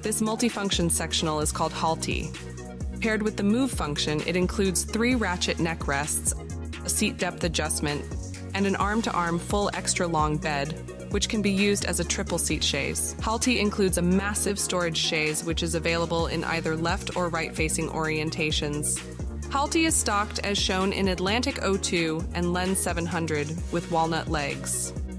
This multifunction sectional is called Halti. Paired with the move function, it includes three ratchet neck rests, a seat depth adjustment, and an arm to arm full extra long bed, which can be used as a triple seat chaise. Halti includes a massive storage chaise, which is available in either left or right facing orientations. Halti is stocked as shown in Atlantic 02 and Len 700 with walnut legs.